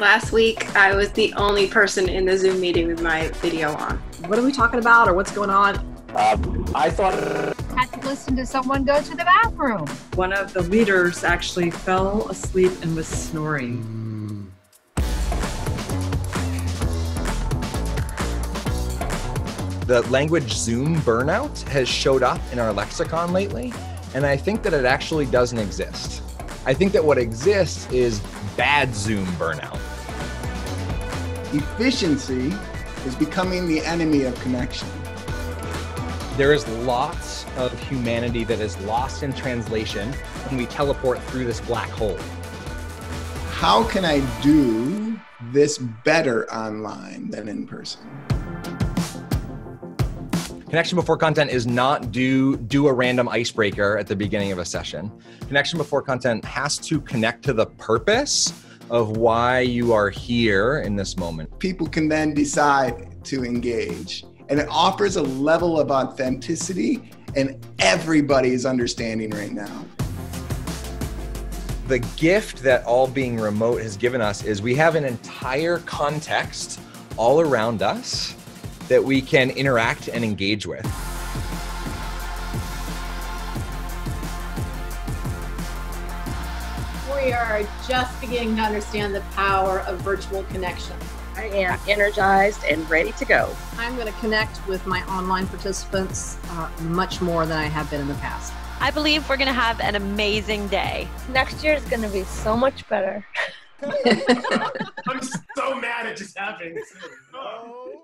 Last week, I was the only person in the Zoom meeting with my video on. What are we talking about or what's going on? Um, I thought had to listen to someone go to the bathroom. One of the leaders actually fell asleep and was snoring. The language Zoom burnout has showed up in our lexicon lately, and I think that it actually doesn't exist. I think that what exists is bad Zoom burnout. Efficiency is becoming the enemy of connection. There is lots of humanity that is lost in translation when we teleport through this black hole. How can I do this better online than in person? Connection before content is not do do a random icebreaker at the beginning of a session. Connection before content has to connect to the purpose of why you are here in this moment. People can then decide to engage. And it offers a level of authenticity and everybody is understanding right now. The gift that all being remote has given us is we have an entire context all around us that we can interact and engage with. We are just beginning to understand the power of virtual connection. I am energized and ready to go. I'm going to connect with my online participants uh, much more than I have been in the past. I believe we're going to have an amazing day. Next year is going to be so much better. I'm so mad it just happened. Oh.